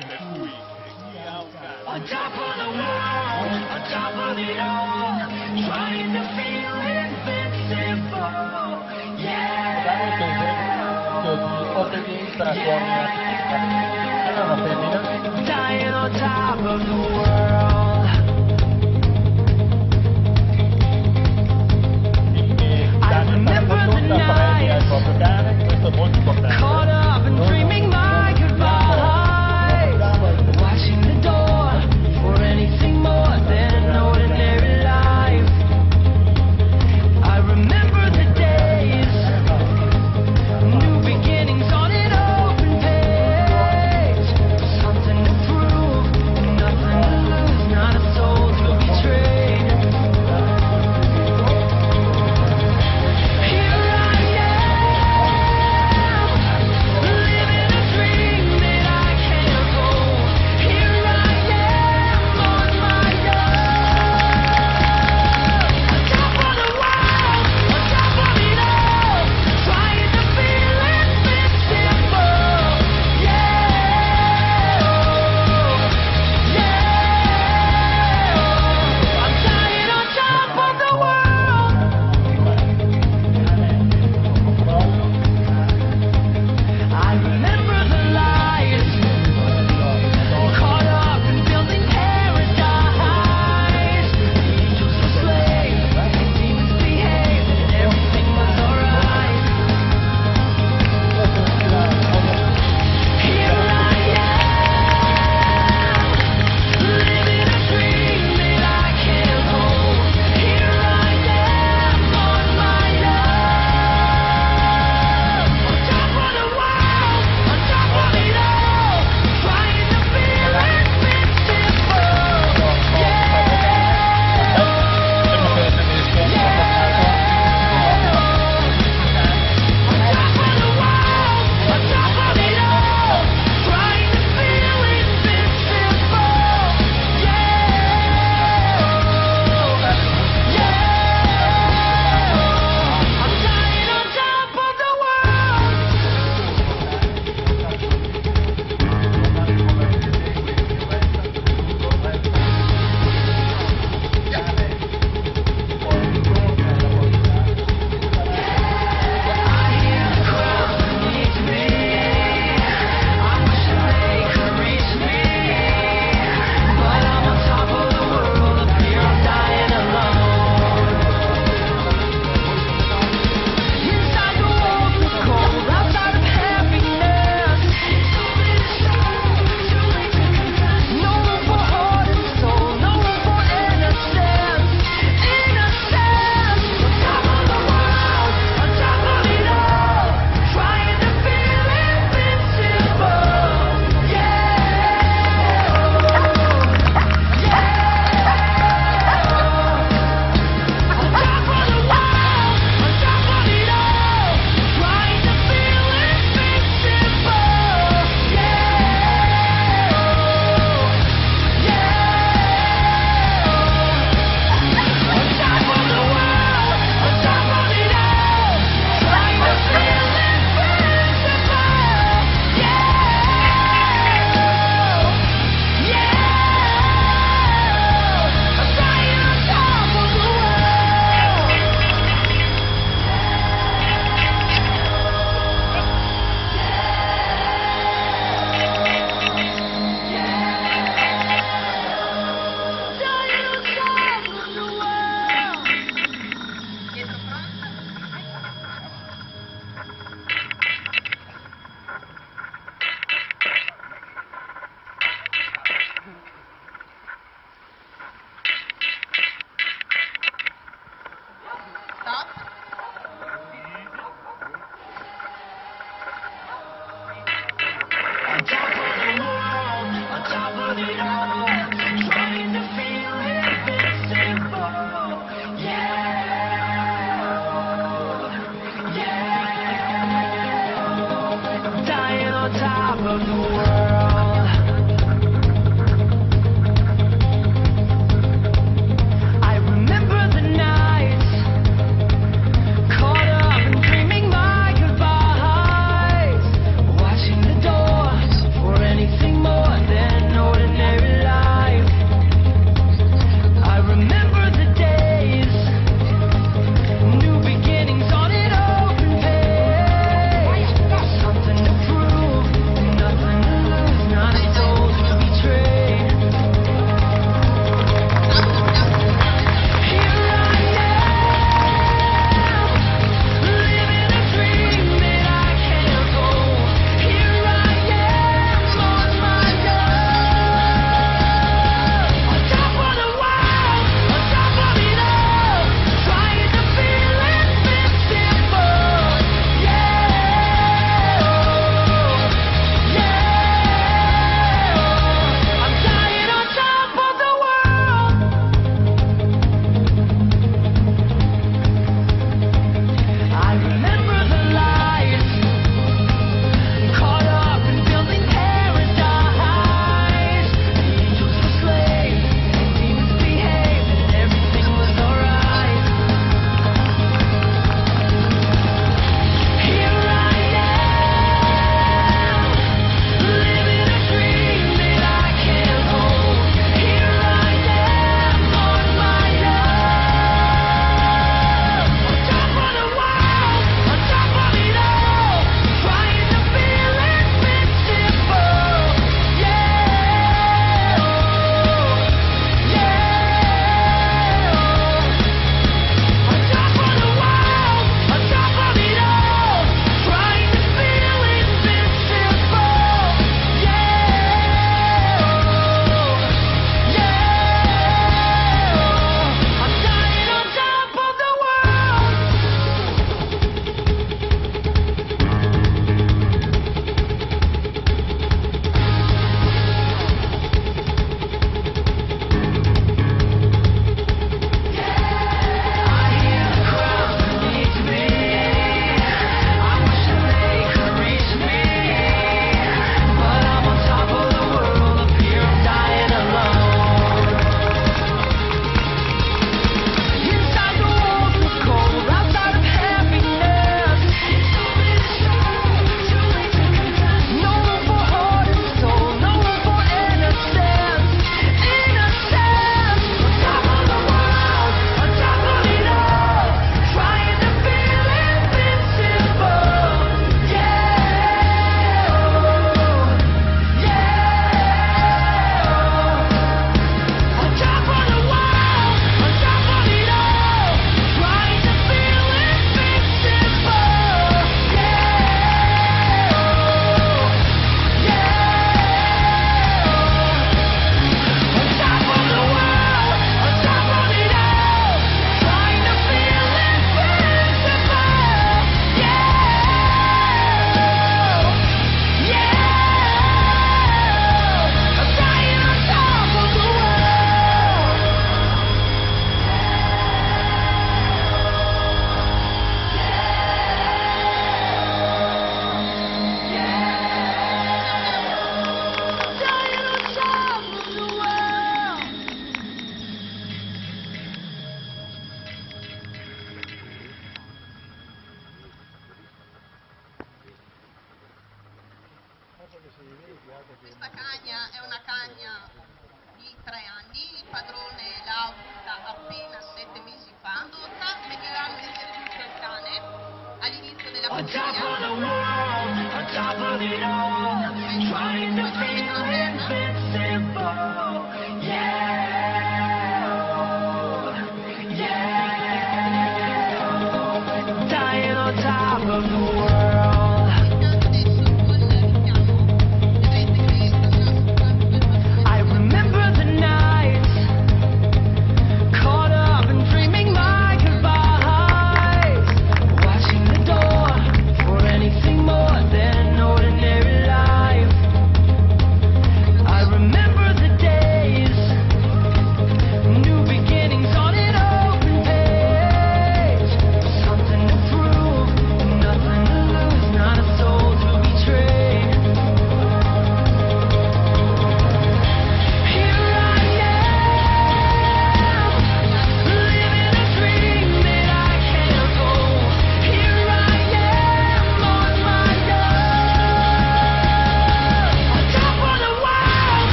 that we. On top of the world, on top of it all, trying to feel invincible. Yeah. Of yeah. won. Dying on top of the world. I remember the night. Caught È una cagna di tre anni, il padrone l'ha avuta appena sette mesi fa. Condotta perché avevano introdotto il cane all'inizio della On